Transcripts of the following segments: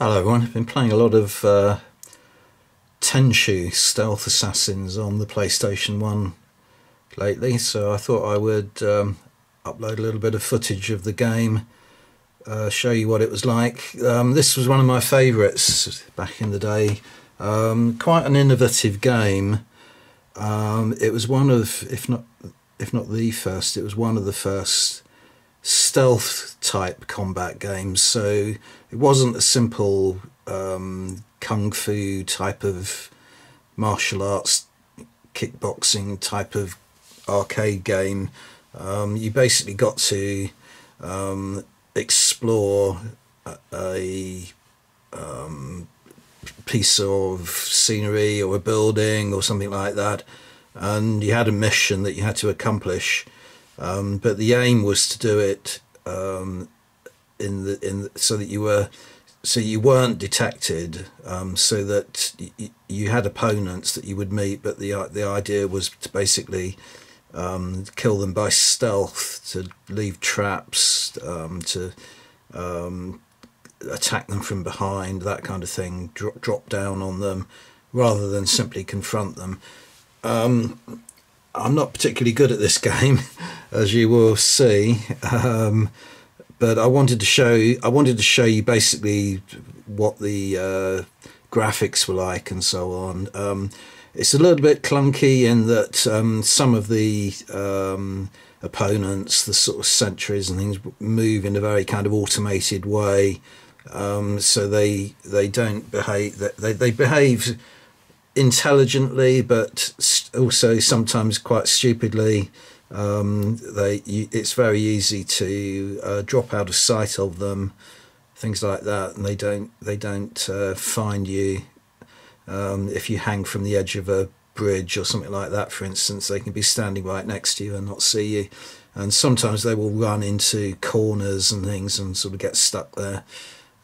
Hello everyone, I've been playing a lot of uh, Tenchu Stealth Assassins on the PlayStation 1 lately, so I thought I would um, upload a little bit of footage of the game, uh, show you what it was like. Um, this was one of my favourites back in the day, um, quite an innovative game. Um, it was one of, if not, if not the first, it was one of the first stealth type combat games. So it wasn't a simple um, kung fu type of martial arts, kickboxing type of arcade game. Um, you basically got to um, explore a, a um, piece of scenery or a building or something like that, and you had a mission that you had to accomplish um, but the aim was to do it um, in the in the, so that you were so you weren't detected, um, so that y- you had opponents that you would meet. But the the idea was to basically um, kill them by stealth, to leave traps, um, to um, attack them from behind, that kind of thing. Drop drop down on them, rather than simply confront them. Um, I'm not particularly good at this game, as you will see. Um, but I wanted to show you, I wanted to show you basically what the uh, graphics were like and so on. Um, it's a little bit clunky in that um, some of the um, opponents, the sort of sentries and things, move in a very kind of automated way. Um, so they they don't behave they they behave intelligently, but also sometimes quite stupidly. Um, they, you, it's very easy to uh, drop out of sight of them, things like that, and they don't they don't uh, find you um, if you hang from the edge of a bridge or something like that. For instance, they can be standing right next to you and not see you, and sometimes they will run into corners and things and sort of get stuck there.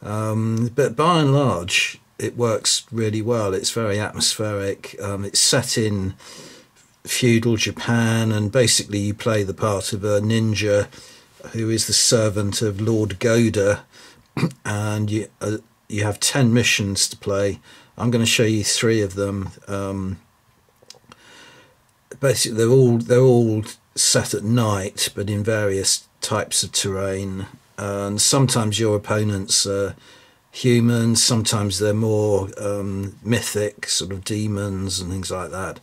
Um, but by and large, it works really well. It's very atmospheric. Um, it's set in feudal Japan, and basically you play the part of a ninja who is the servant of Lord Gohda, and you uh, you have ten missions to play. I'm going to show you three of them. Um, basically, they're all they're all set at night, but in various types of terrain, and sometimes your opponents. Uh, humans. Sometimes they're more um, mythic, sort of demons and things like that.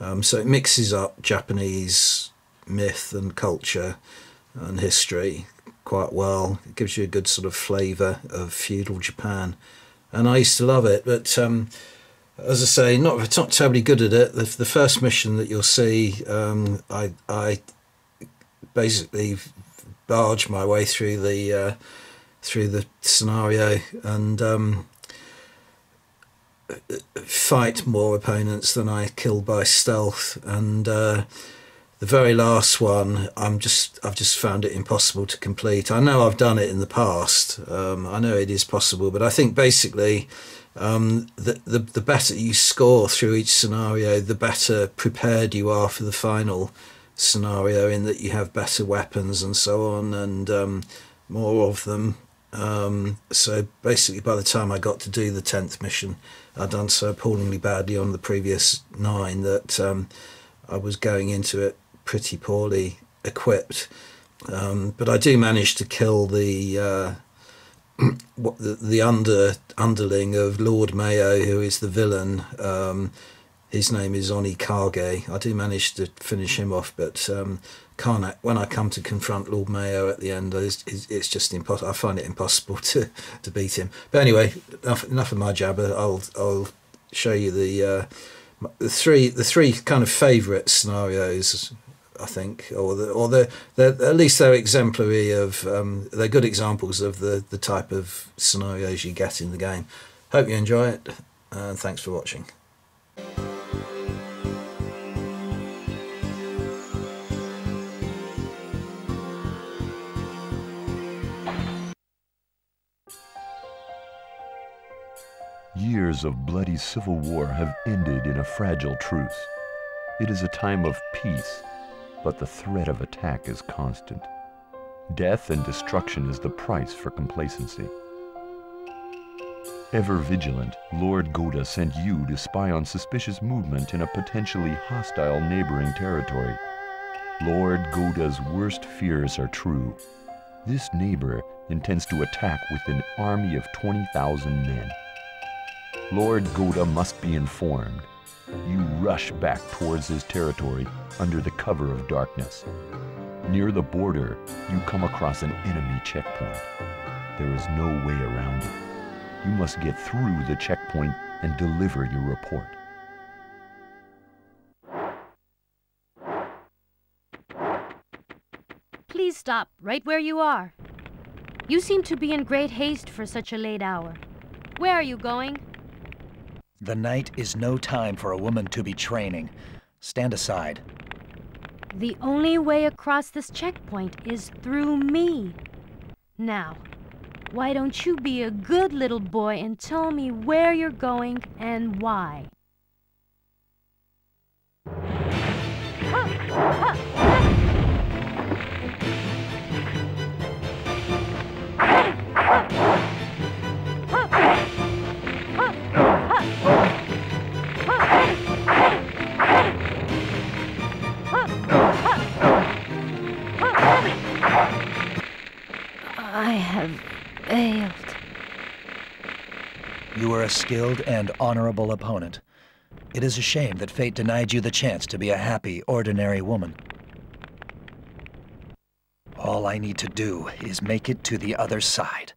Um, so it mixes up Japanese myth and culture and history quite well. It gives you a good sort of flavour of feudal Japan, and I used to love it. But um, as I say, not not terribly good at it. The, the first mission that you'll see, um, I I basically barge my way through the uh, through the scenario and um, fight more opponents than I kill by stealth. And uh, the very last one, I'm just I've just found it impossible to complete. I know I've done it in the past. Um, I know it is possible, but I think basically. Um, the, the the better you score through each scenario, the better prepared you are for the final scenario. In that you have better weapons and so on, and um, more of them, um, so basically, by the time I got to do the tenth mission, I'd done so appallingly badly on the previous nine that um, I was going into it pretty poorly equipped. Um, but I do manage to kill the uh, the under underling of Lord Mei-Oh, who is the villain. Um, his name is Onikage. I do manage to finish him off, but um, can't when I come to confront Lord Mei-Oh at the end, it's, it's just impossible. I find it impossible to, to beat him. But anyway, enough, enough of my jabber. I'll I'll show you the uh, the three the three kind of favourite scenarios. I think, or the, or the, at least they're exemplary of um, they're good examples of the the type of scenarios you get in the game. Hope you enjoy it, and thanks for watching. Years of bloody civil war have ended in a fragile truce. It is a time of peace, but the threat of attack is constant. Death and destruction is the price for complacency. Ever vigilant, Lord Gohda sent you to spy on suspicious movement in a potentially hostile neighboring territory. Lord Gohda's worst fears are true. This neighbor intends to attack with an army of 20,000 men. Lord Gohda must be informed. You rush back towards his territory under the cover of darkness. Near the border, you come across an enemy checkpoint. There is no way around it. You must get through the checkpoint and deliver your report. Please stop right where you are. You seem to be in great haste for such a late hour. Where are you going? The night is no time for a woman to be training. Stand aside. The only way across this checkpoint is through me. Now, why don't you be a good little boy and tell me where you're going and why? I have failed. You were a skilled and honorable opponent. It is a shame that fate denied you the chance to be a happy, ordinary woman. All I need to do is make it to the other side.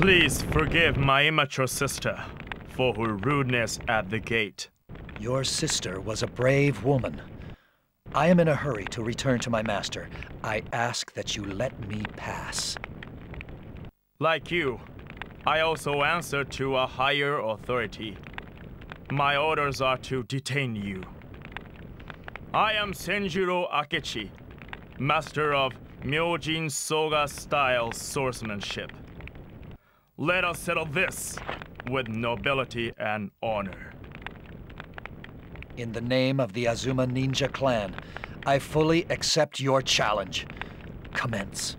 Please forgive my immature sister for her rudeness at the gate. Your sister was a brave woman. I am in a hurry to return to my master. I ask that you let me pass. Like you, I also answer to a higher authority. My orders are to detain you. I am Senjuro Akechi, master of Myojin Soga style swordsmanship. Let us settle this with nobility and honor. In the name of the Azuma Ninja clan, I fully accept your challenge. Commence.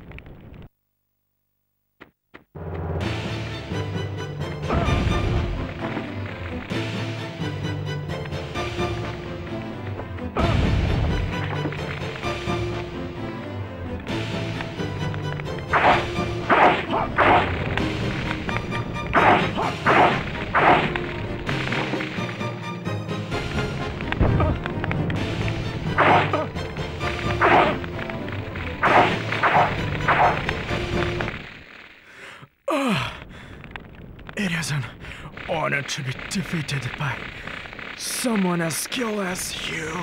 To be defeated by someone as skilled as you.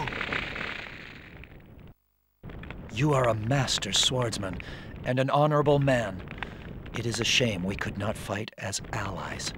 You are a master swordsman and an honorable man. It is a shame we could not fight as allies.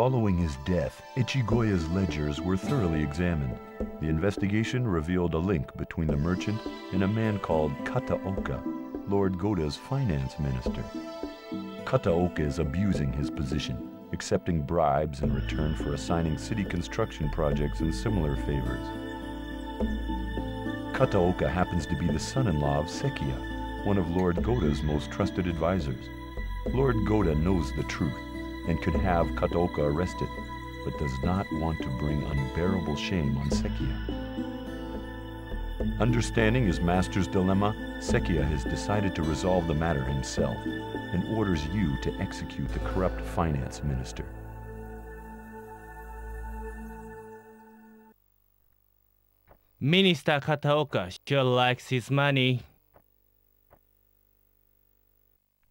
Following his death, Echigoya's ledgers were thoroughly examined. The investigation revealed a link between the merchant and a man called Kataoka, Lord Gohda's finance minister. Kataoka is abusing his position, accepting bribes in return for assigning city construction projects and similar favors. Kataoka happens to be the son-in-law of Sekiya, one of Lord Gohda's most trusted advisors. Lord Gohda knows the truth and could have Kataoka arrested, but does not want to bring unbearable shame on Sekiya. Understanding his master's dilemma, Sekiya has decided to resolve the matter himself and orders you to execute the corrupt finance minister. Minister Kataoka sure likes his money.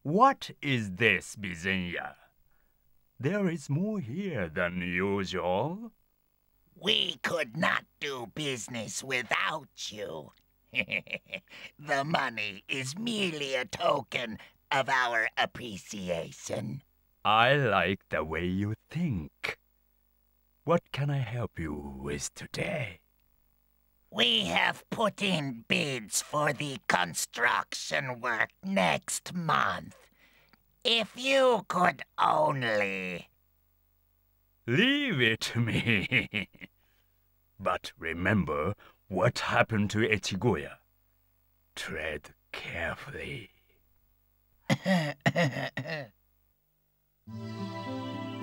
What is this, Bizinya? There is more here than usual. We could not do business without you. the money is merely a token of our appreciation. I like the way you think. What can I help you with today? We have put in bids for the construction work next month. If you could only. Leave it to me. but remember what happened to Echigoya. Tread carefully.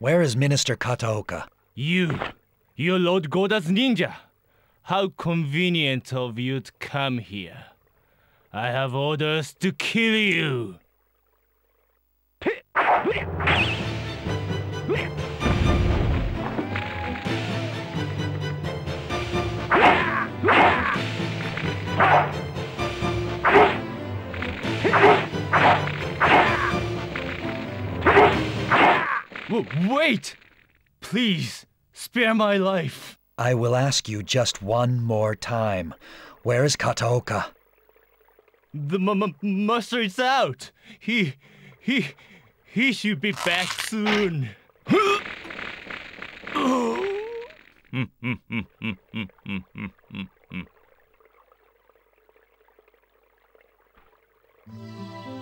Where is Minister Kataoka? You, you Lord Gohda's ninja. How convenient of you to come here. I have orders to kill you. Wait! Please, spare my life. I will ask you just one more time. Where is Kataoka? The mustard's out. He, he, he should be back soon.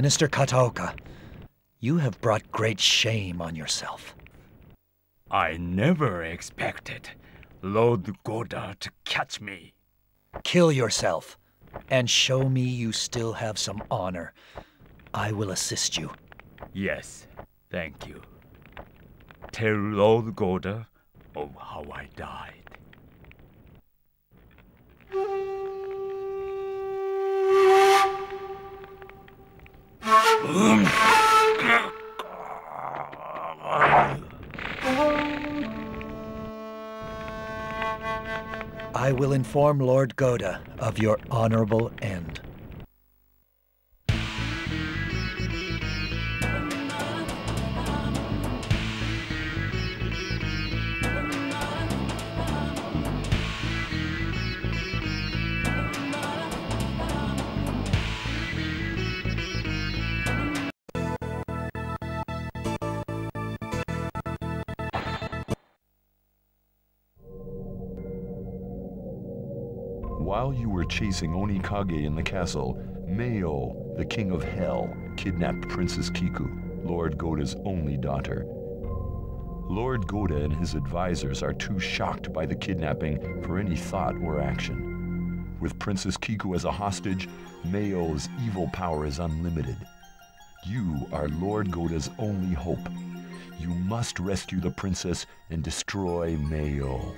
Minister Kataoka, you have brought great shame on yourself. I never expected Lord Gohda to catch me. Kill yourself and show me you still have some honor. I will assist you. Yes, thank you. Tell Lord Gohda of how I died. I will inform Lord Gohda of your honorable end. While you were chasing Onikage in the castle, Mei-Oh, the king of hell, kidnapped Princess Kiku, Lord Gohda's only daughter. Lord Gohda and his advisors are too shocked by the kidnapping for any thought or action. With Princess Kiku as a hostage, Mei-Oh's evil power is unlimited. You are Lord Gohda's only hope. You must rescue the princess and destroy Mei-Oh.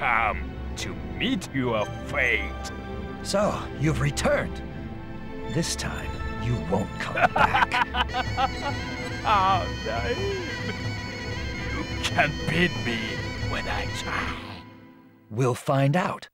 Come to meet your fate. So, you've returned. This time, you won't come back. Ah, How naive. You can't beat me when I try. we'll find out.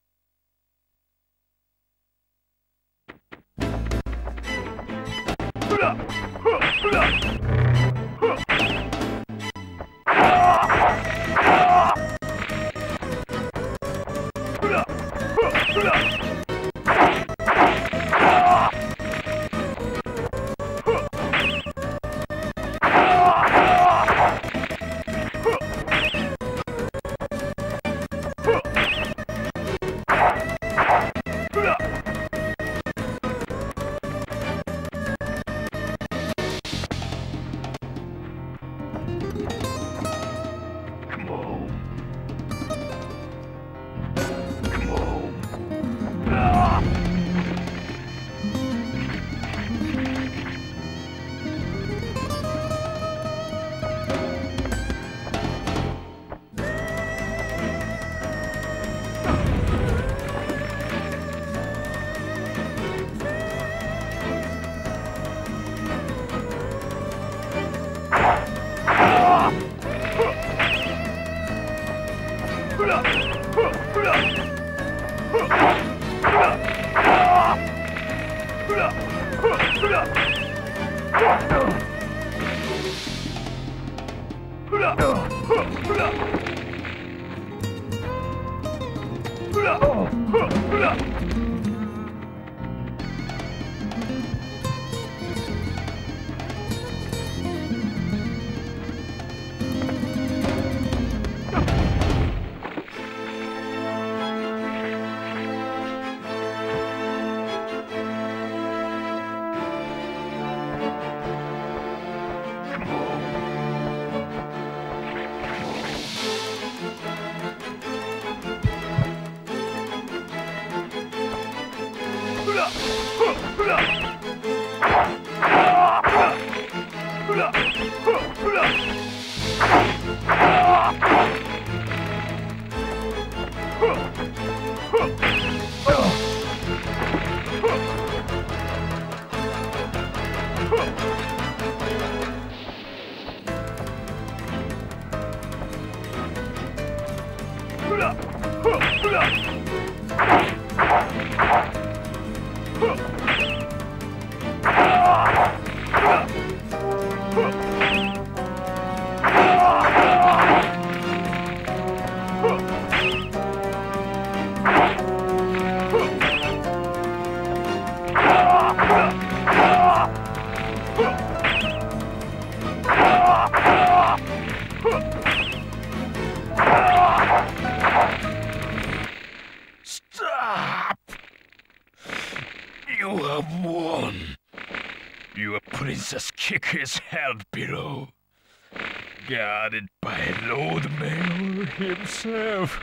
Himself.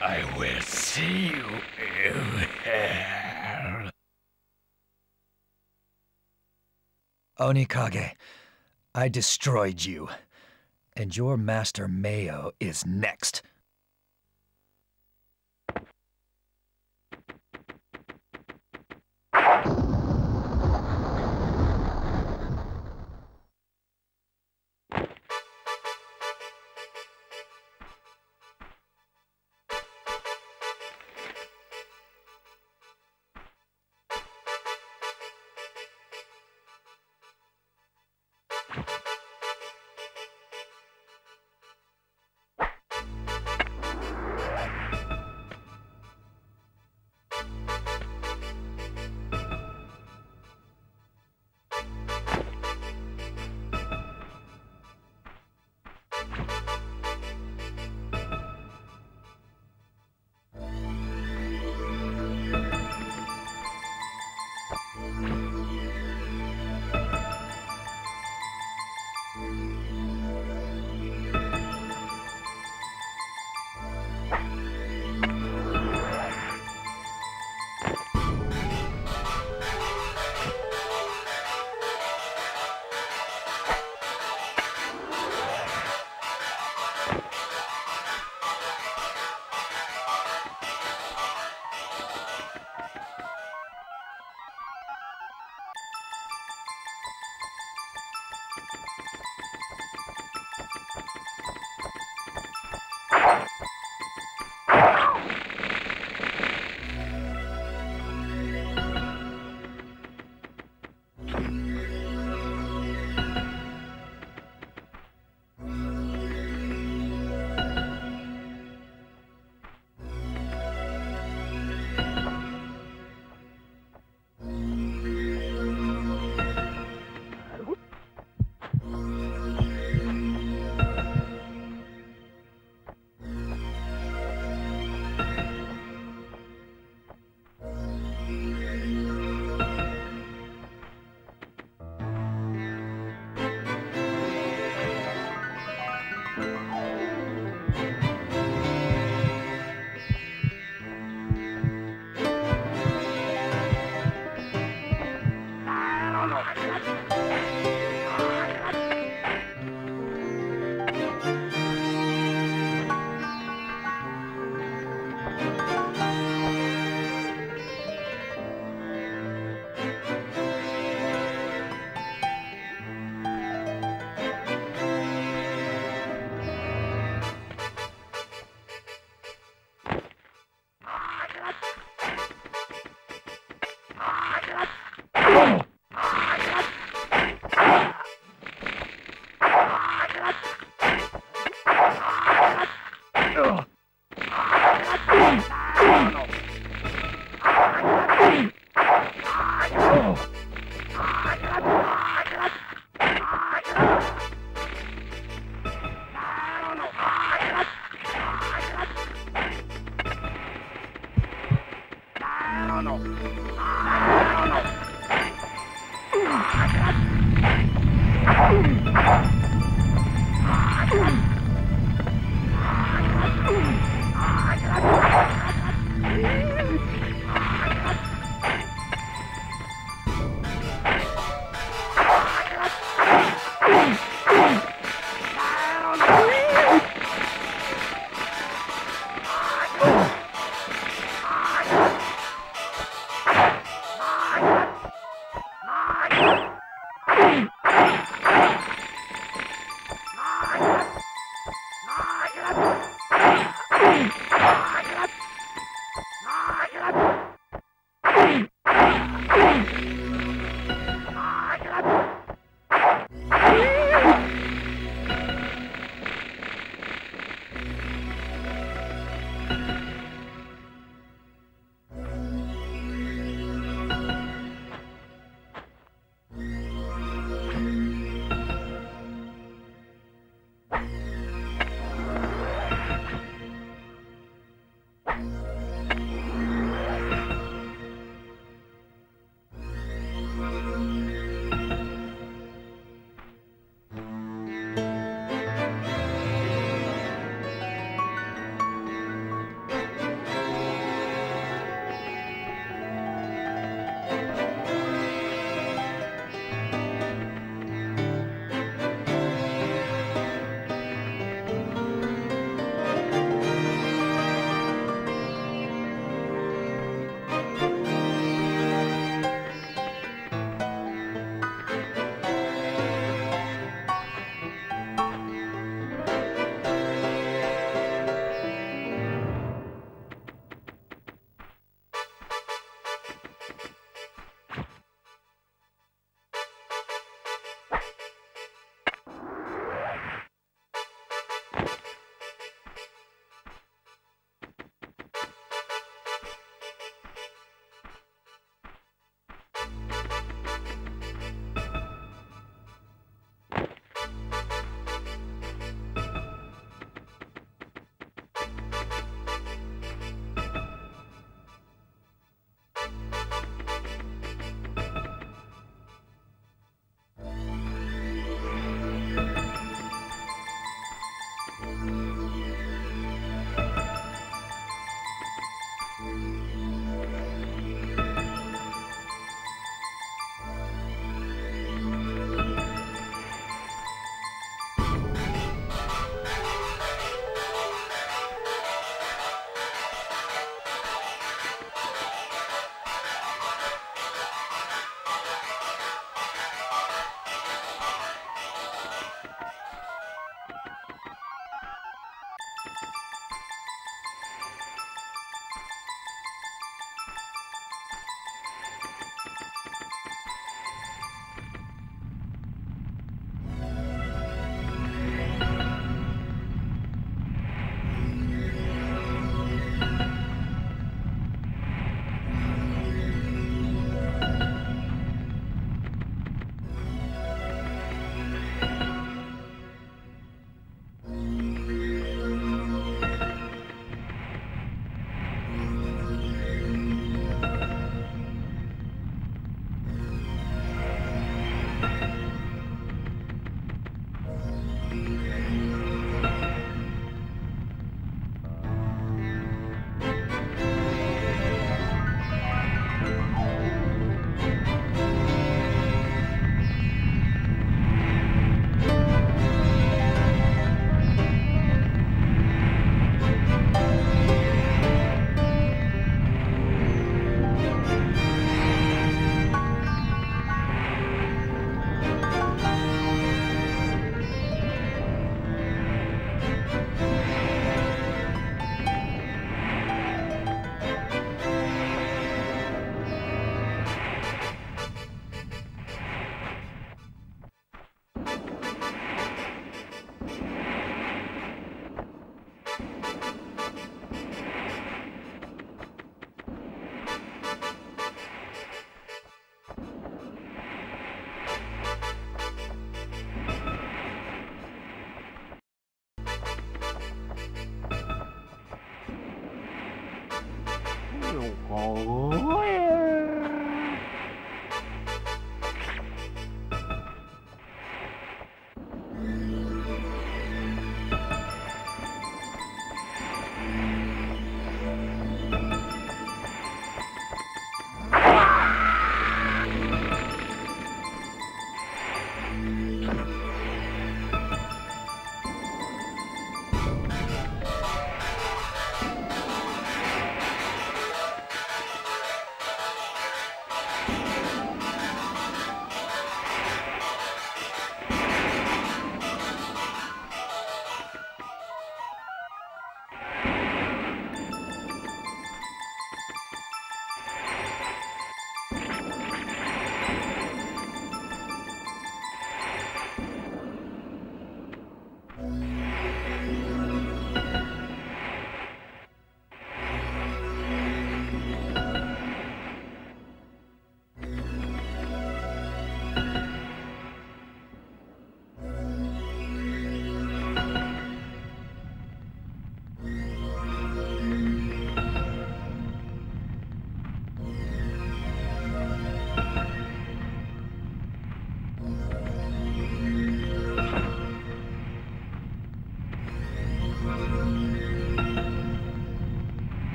I will see you in hell. Onikage, I destroyed you. And your master Mei-Oh is next.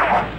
on.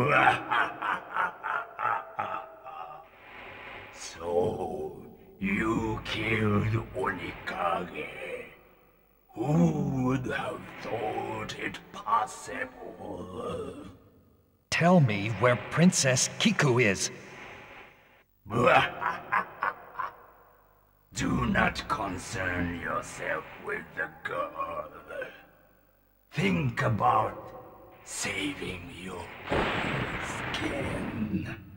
so, you killed Onikage. Who would have thought it possible? Tell me where Princess Kiku is. Do not concern yourself with the girl. Think about saving your skin.